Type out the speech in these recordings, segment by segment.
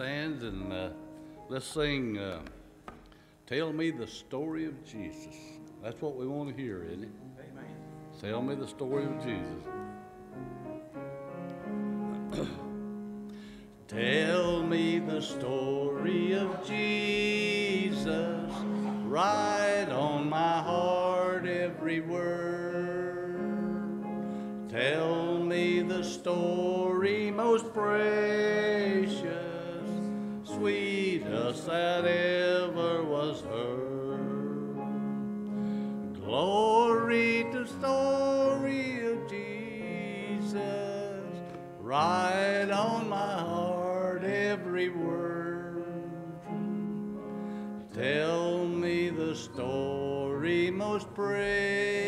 stands and uh, let's sing uh, Tell Me the Story of Jesus. That's what we want to hear, isn't it? Amen. Tell me the story of Jesus. Tell me the story of Jesus, write on my heart every word. Tell me the story most precious, that ever was heard. Glory to story of Jesus, write on my heart every word. Tell me the story most precious,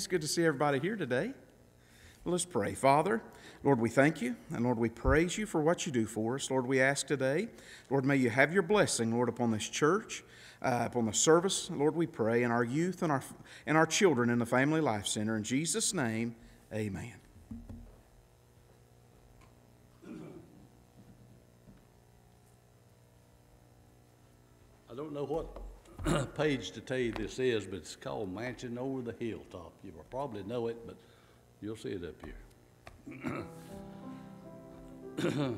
It's good to see everybody here today. Well, let's pray. Father, Lord, we thank you, and Lord, we praise you for what you do for us. Lord, we ask today, Lord, may you have your blessing, Lord, upon this church, uh, upon the service. Lord, we pray, and our youth and our, and our children in the Family Life Center. In Jesus' name, amen. I don't know what page to tell you this is, but it's called Mansion Over the Hilltop. You will probably know it, but you'll see it up here.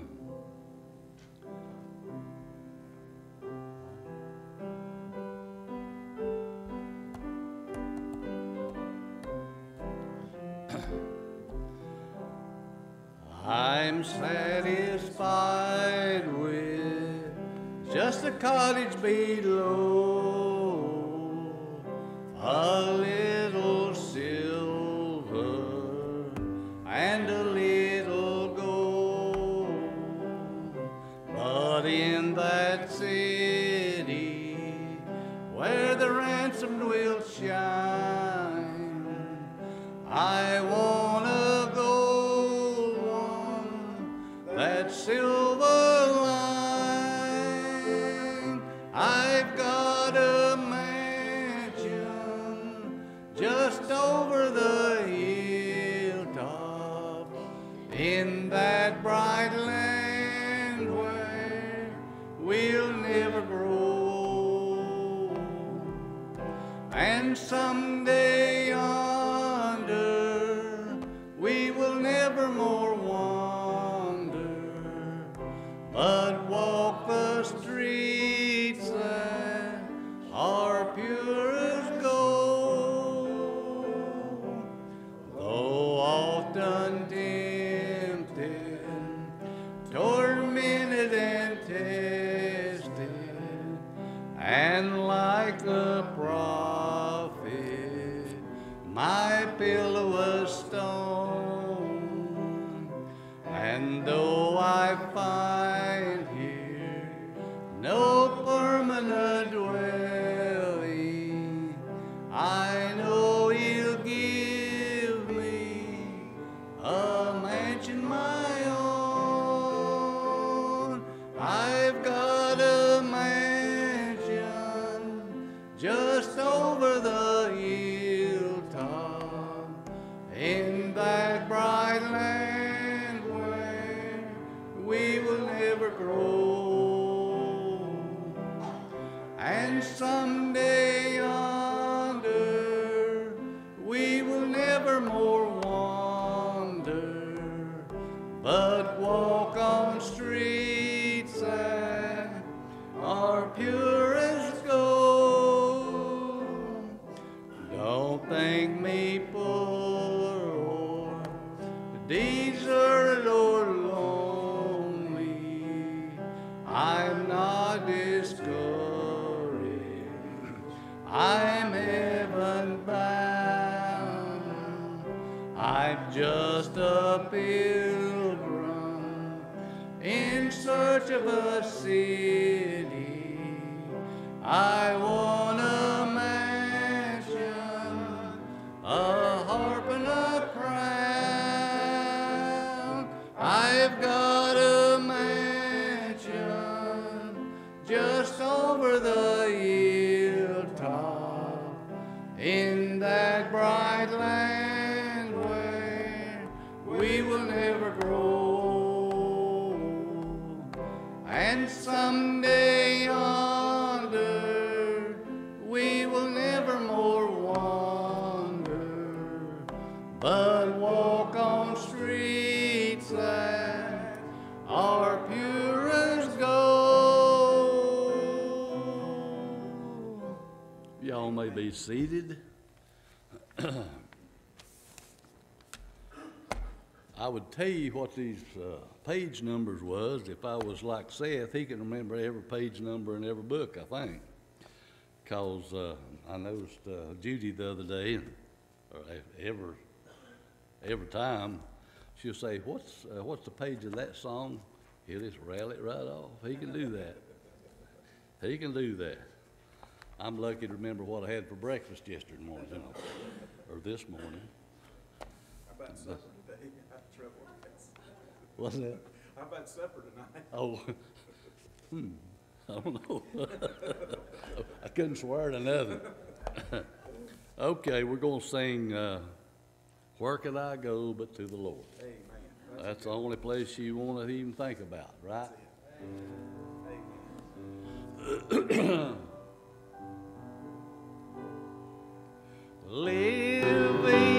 I'm satisfied with just a cottage below, in that bright land where we'll never grow. And someday pillow was stone. And though I find deserted or lonely. I'm not discouraged. I'm heaven bound. I'm just a pilgrim in search of a city. Be seated. I would tell you what these uh, page numbers was if I was like Seth. He can remember every page number in every book, I think. Cause uh, I noticed uh, Judy the other day, or e- every every time, she'll say, "What's uh, what's the page of that song?" He'll just rattle it right off. He can do that. He can do that. I'm lucky to remember what I had for breakfast yesterday morning, you know, or this morning. How about supper today? I trouble. What's that? How about supper tonight? Oh, hmm, I don't know. I couldn't swear to nothing. Okay, we're gonna sing, uh, Where Could I Go But to the Lord? Amen. That's the only place you wanna even think about, right? Living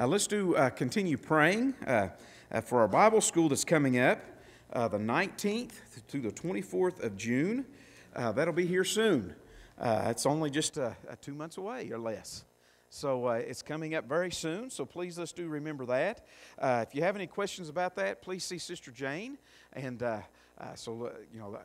Uh, let's do uh, continue praying uh, uh, for our Bible school that's coming up uh, the 19th to the 24th of June. That'll be here soon. It's only just two months away or less. So uh, it's coming up very soon. So please let's do remember that. Uh, if you have any questions about that, please see Sister Jane. And uh, so you know.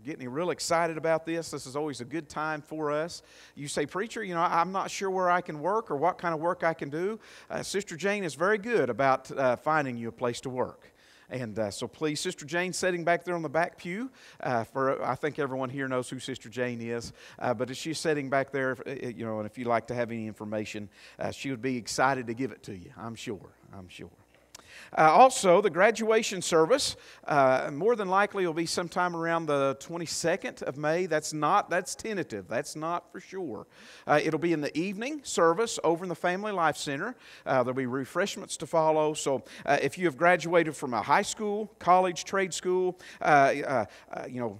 Uh, getting real excited about this. This is always a good time for us. You say, Preacher, you know, I'm not sure where I can work or what kind of work I can do. Sister Jane is very good about finding you a place to work. And uh, so please, Sister Jane sitting back there on the back pew. Uh, for I think everyone here knows who Sister Jane is. Uh, but she's sitting back there, uh, you know, and if you'd like to have any information, uh, she would be excited to give it to you. I'm sure. I'm sure. Uh, also, the graduation service uh, more than likely will be sometime around the 22nd of May. That's not, that's tentative. That's not for sure. Uh, it'll be in the evening service over in the Family Life Center. Uh, there'll be refreshments to follow. So uh, if you have graduated from a high school, college, trade school, uh, you know,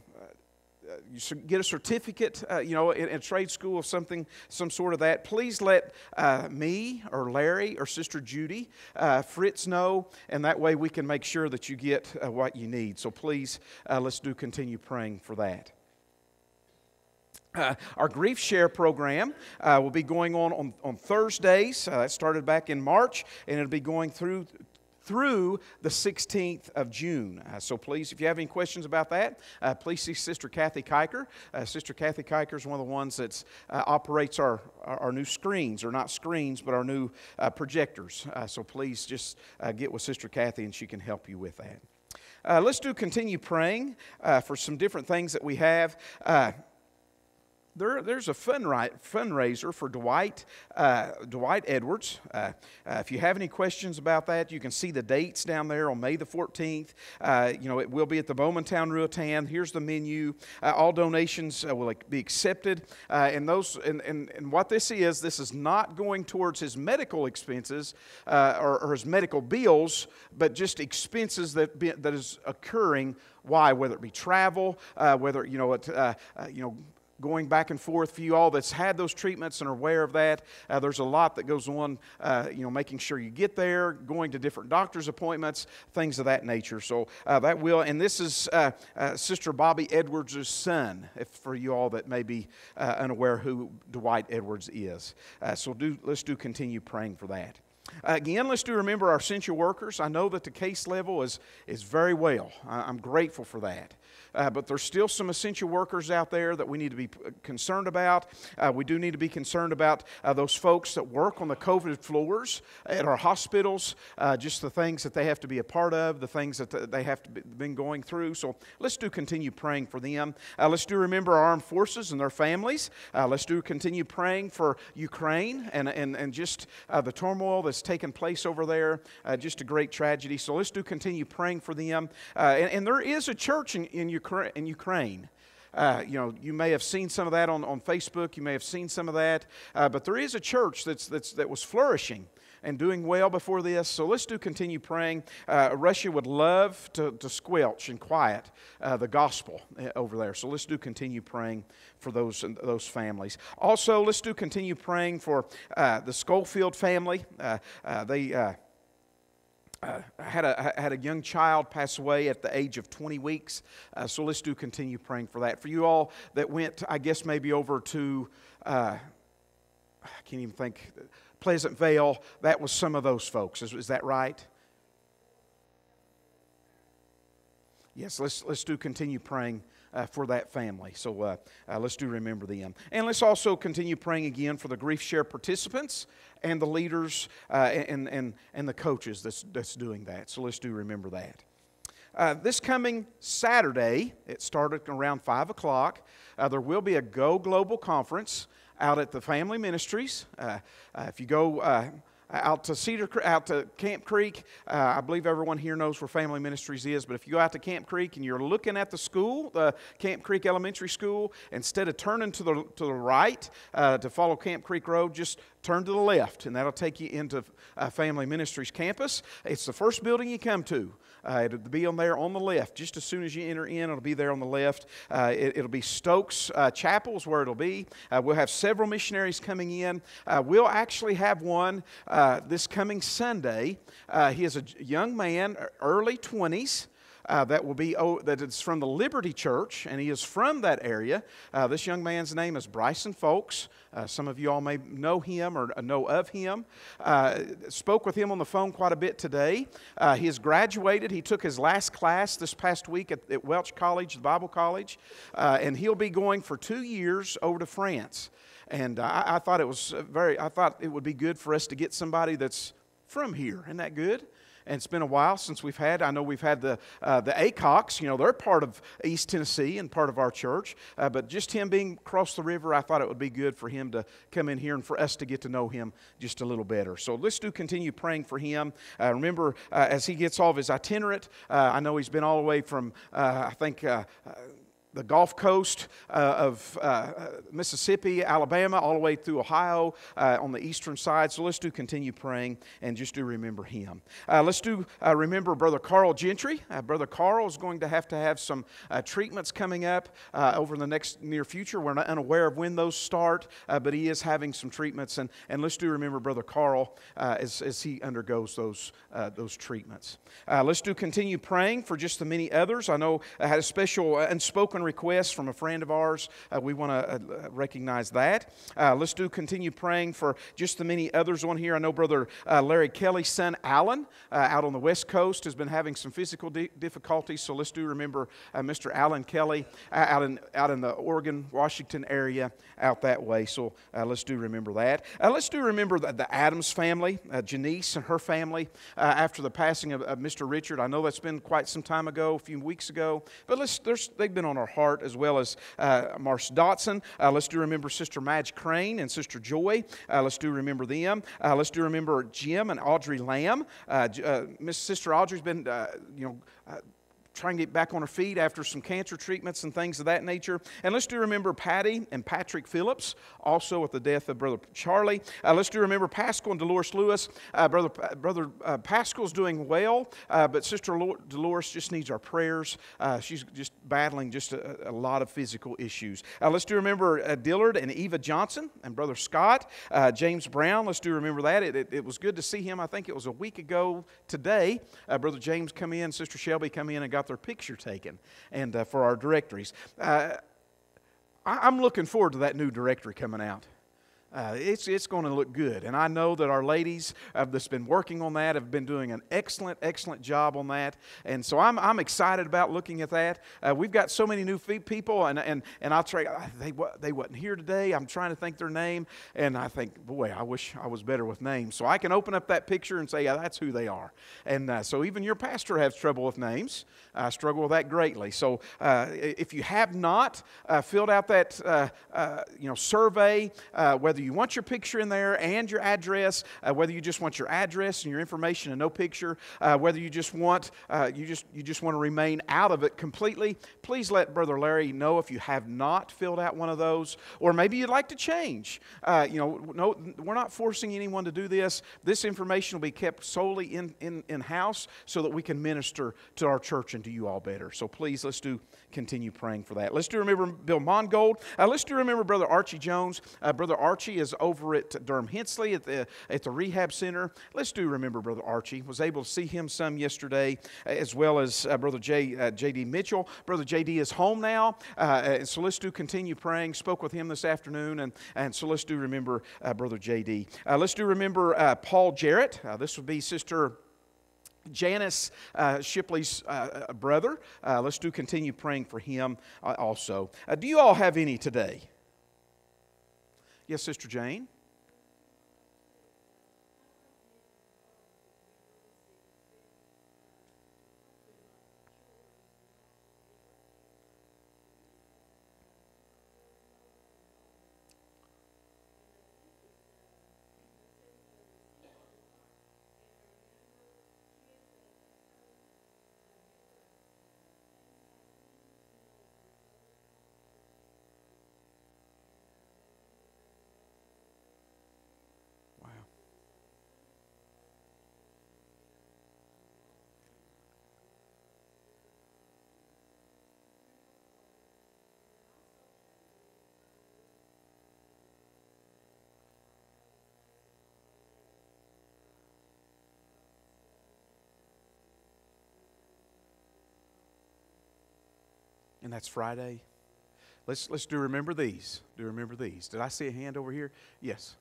you should get a certificate, uh, you know, in, in, trade school or something, some sort of that, please let uh, me or Larry or Sister Judy uh, Fritz know, and that way we can make sure that you get uh, what you need. So please, uh, let's do continue praying for that. Uh, our grief share program uh, will be going on on, on Thursdays. Uh, that started back in March, and it'll be going through through the 16th of June. Uh, so please, if you have any questions about that, uh, please see Sister Kathy Kiker. Uh, Sister Kathy Kiker is one of the ones that uh, operates our, our new screens, or not screens, but our new uh, projectors. Uh, so please just get with Sister Kathy and she can help you with that. let's do continue praying for some different things that we have there, there's a fundraiser for Dwight, uh, Dwight Edwards. Uh, uh, if you have any questions about that, you can see the dates down there on May the 14th. Uh, you know, it will be at the Bowmantown Ruritan. Here's the menu. Uh, all donations uh, will be accepted. and, those, and, and, and what this is, this is not going towards his medical expenses or, or, his medical bills, but just expenses that, be, that is occurring. Why? Whether it be travel, whether, you know, it, you know, going back and forth for you all that's had those treatments and are aware of that. Uh, there's a lot that goes on, uh, you know, making sure you get there, going to different doctor's appointments, things of that nature. So uh, that will, and this is uh, uh, Sister Bobby Edwards' son, if for you all that may be uh, unaware who Dwight Edwards is. so do, let's do continue praying for that. Again, let's do remember our essential workers. I know that the case level is, is very well. I'm grateful for that uh, but there's still some essential workers out there that we need to be concerned about. Uh, we do need to be concerned about uh, those folks that work on the COVID floors at our hospitals, uh, just the things that they have to be a part of, the things that they have to be, been going through. So let's do continue praying for them. Uh, let's do remember our armed forces and their families. Uh, let's do continue praying for Ukraine and, and, and just the turmoil that's taken place over there. just a great tragedy. So let's do continue praying for them. And, and, there is a church in, in Ukraine in Ukraine. Uh, you know, you may have seen some of that on, on Facebook. You may have seen some of that. Uh, but there is a church that's, that's, that was flourishing and doing well before this. So let's do continue praying. Uh, Russia would love to, to squelch and quiet uh, the gospel uh, over there. So let's do continue praying for those, those families. Also, let's do continue praying for uh, the Schofield family. Uh, they uh, I had a, I had a young child pass away at the age of 20 weeks. Uh, so let's do continue praying for that. For you all that went, I guess, maybe over to, uh, I can't even think, Pleasant Vale, that was some of those folks. Is, is that right? Yes, let's, let's do continue praying uh, for that family. So uh, uh, let's do remember them. And let's also continue praying again for the grief share participants and the leaders uh, and, and, and the coaches that's, that's doing that. So let's do remember that. Uh, this coming Saturday, it started around 5 o'clock, uh, there will be a Go Global conference out at the Family Ministries. if you go out to Cedar, out to Camp Creek. Uh, I believe everyone here knows where Family Ministries is, but if you go out to Camp Creek and you're looking at the school, the Camp Creek Elementary School, instead of turning to the, to the right uh, to follow Camp Creek Road, just turn to the left, and that'll take you into uh, Family Ministries campus. It's the first building you come to. Uh, it'll be on there on the left. Just as soon as you enter in, it'll be there on the left. Uh, it, will be Stokes uh, Chapel is where it'll be. Uh, we'll have several missionaries coming in. Uh, we'll actually have one this coming Sunday. he is a young man, early 20s. Uh, that will be oh, that is from the Liberty Church, and he is from that area. Uh, this young man's name is Bryson Folks. Uh, some of you all may know him or know of him. Uh, spoke with him on the phone quite a bit today. Uh, he has graduated. He took his last class this past week at, at Welch College, the Bible College, uh, and he'll be going for two years over to France. And I, I thought it was very. I thought it would be good for us to get somebody that's from here. Isn't that good? And it's been a while since we've had. I know we've had the uh, the Acox. You know, they're part of East Tennessee and part of our church. Uh, but just him being across the river, I thought it would be good for him to come in here and for us to get to know him just a little better. So let's do continue praying for him. Uh, remember, uh, as he gets all of his itinerant, uh, I know he's been all the way from uh, I think the Gulf Coast uh, of uh, uh, Mississippi, Alabama, all the way through Ohio uh, on the eastern side. So let's do continue praying and just do remember him. Uh, let's do uh, remember Brother Carl Gentry. Brother Carl is going to have to have some treatments coming up over the next near future. We're not unaware of when those start, but he is having some treatments. And, and let's do remember Brother Carl as, as he undergoes those, those treatments. let's do continue praying for just the many others. I know I had a special unspoken request from a friend of ours. Uh, we want to uh, recognize that. Uh, let's do continue praying for just the many others on here. I know Brother uh, Larry Kelley's son, Alan, uh, out on the West Coast, has been having some physical di- difficulties. So let's do remember Mr. Alan Kelly out, in, out in the Oregon, Washington area, out that way. So let's do remember that. let's do remember the, the Adams family, Janice and her family, after the passing of, of Mr. Richard. I know that's been quite some time ago, a few weeks ago, but let's, they've been on our heart, as well as uh, Marsh Dotson. Uh, let's do remember Sister Madge Crane and Sister Joy. Uh, let's do remember them. Uh, let's do remember Jim and Audrey Lamb. Uh, uh, Miss Sister Audrey's been, you know, trying to get back on her feet after some cancer treatments and things of that nature. And let's do remember Patty and Patrick Phillips, also with the death of Brother Charlie. Uh, let's do remember Pascal and Dolores Lewis. Uh, Brother Brother uh, Pascal's doing well, uh, but Sister Dolores just needs our prayers. Uh, she's just battling just a, a, lot of physical issues. Uh, let's do remember Dillard and Eva Johnson and Brother Scott, James Brown. Let's do remember that. It, it, it, was good to see him. I think it was a week ago today. Brother James come in, Sister Shelby come in and got got their picture taken and uh, for our directories. Uh, I, I'm looking forward to that new directory coming out. Uh, it's, it's going to look good. And I know that our ladies have that's been working on that have been doing an excellent, excellent job on that. And so I'm, I'm excited about looking at that. Uh, we've got so many new people, and, and, and I'll try, uh, they, they wasn't here today. I'm trying to think their name. And I think, boy, I wish I was better with names. So I can open up that picture and say, yeah, that's who they are. And uh, so even your pastor has trouble with names. I struggle with that greatly. So uh, if you have not uh, filled out that you know, survey, whether whether you want your picture in there and your address, uh, whether you just want your address and your information and no picture, uh, whether you just want uh, you just you just want to remain out of it completely, please let Brother Larry know if you have not filled out one of those, or maybe you'd like to change. Uh, you know, no, we're not forcing anyone to do this. This information will be kept solely in in in house so that we can minister to our church and to you all better. So please, let's do continue praying for that. Let's do remember Bill Mongold. Uh, let's do remember Brother Archie Jones. Uh, Brother Archie is over at Durham Hensley at the, at the rehab center. Let's do remember Brother Archie. Was able to see him some yesterday, uh, as well as uh, Brother J, uh, J.D. Mitchell. Brother J.D. is home now, uh, and so let's do continue praying. Spoke with him this afternoon, and, and so let's do remember Brother J.D. let's do remember Paul Jarrett. this would be Sister. Janice uh, Shipley's uh, uh, brother. Uh, let's do continue praying for him uh, also. Uh, do you all have any today? Yes, Sister Jane? And that's Friday. Let's, let's do remember these. Do remember these. Did I see a hand over here? Yes.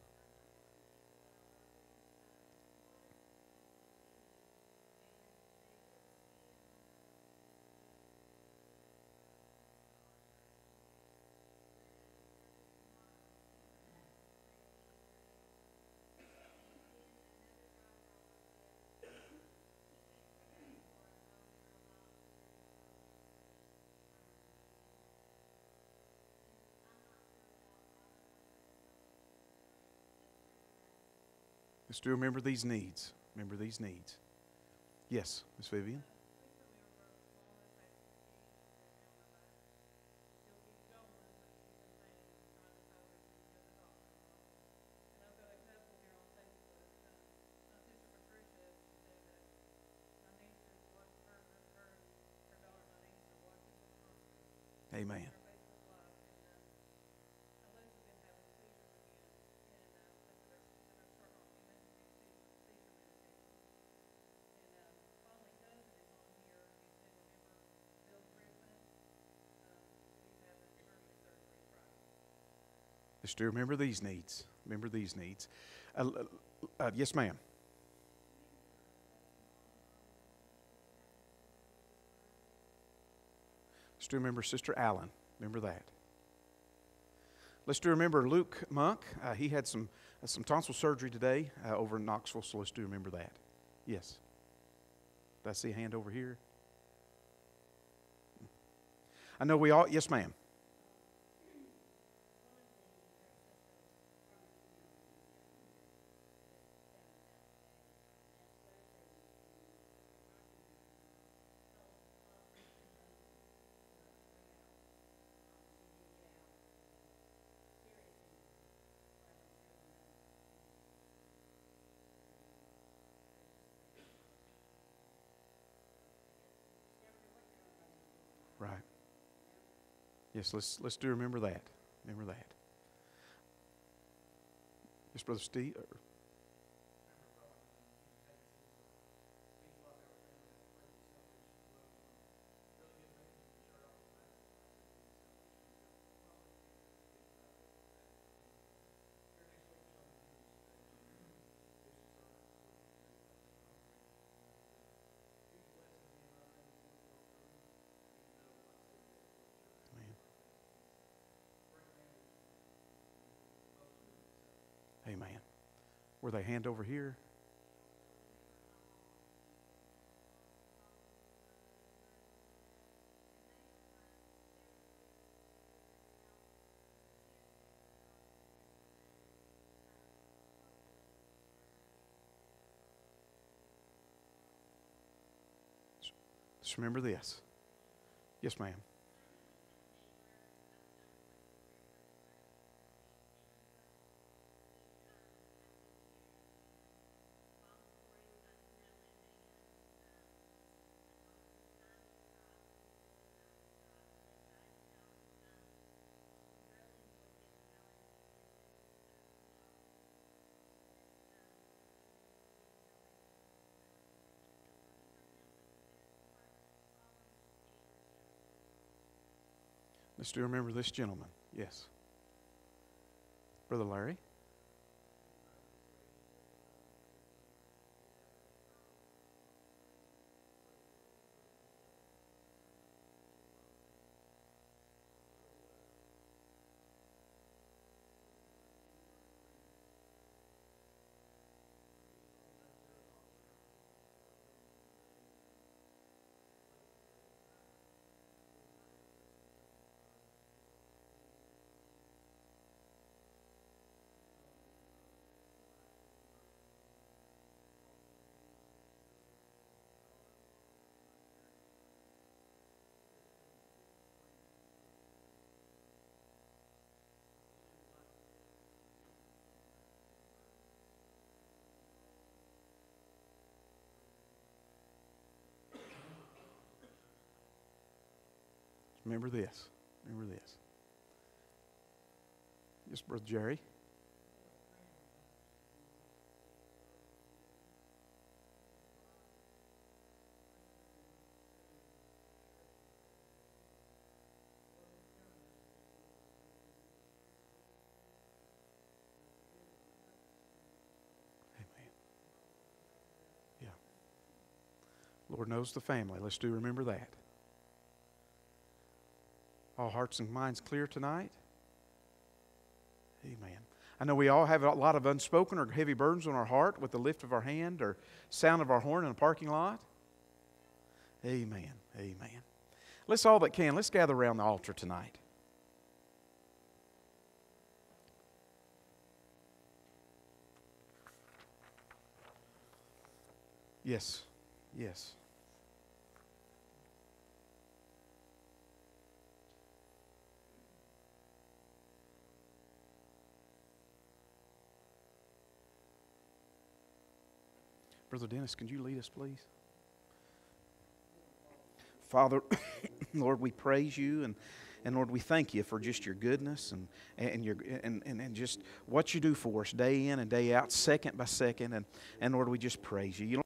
Let's do remember these needs. Remember these needs. Yes, Miss Vivian. Amen. Let's do remember these needs. Remember these needs. Uh, uh, yes, ma'am. Let's do remember Sister Allen. Remember that. Let's do remember Luke Monk. Uh, he had some uh, some tonsil surgery today uh, over in Knoxville, so let's do remember that. Yes. Did I see a hand over here? I know we all. Yes, ma'am. Right. Yes, let's let's do remember that. Remember that. Yes, Brother Steve. or- Amen. Were they hand over here? Just remember this. Yes, ma'am. Let's do remember this gentleman. Yes. Brother Larry. Remember this. Remember this. Yes, Brother Jerry. Lord knows the family. Let's do remember that. All hearts and minds clear tonight? Amen. I know we all have a lot of unspoken or heavy burdens on our heart with the lift of our hand or sound of our horn in a parking lot. Amen. Amen. Let's all that can, let's gather around the altar tonight. Yes. Yes. Brother Dennis, can you lead us, please? Father, Lord, we praise you and, and Lord, we thank you for just your goodness and, and, your, and, and, and just what you do for us day in and day out, second by second. And, and Lord, we just praise you. you